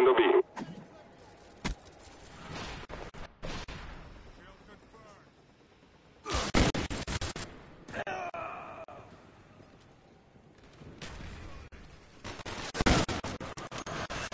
Nintendo B.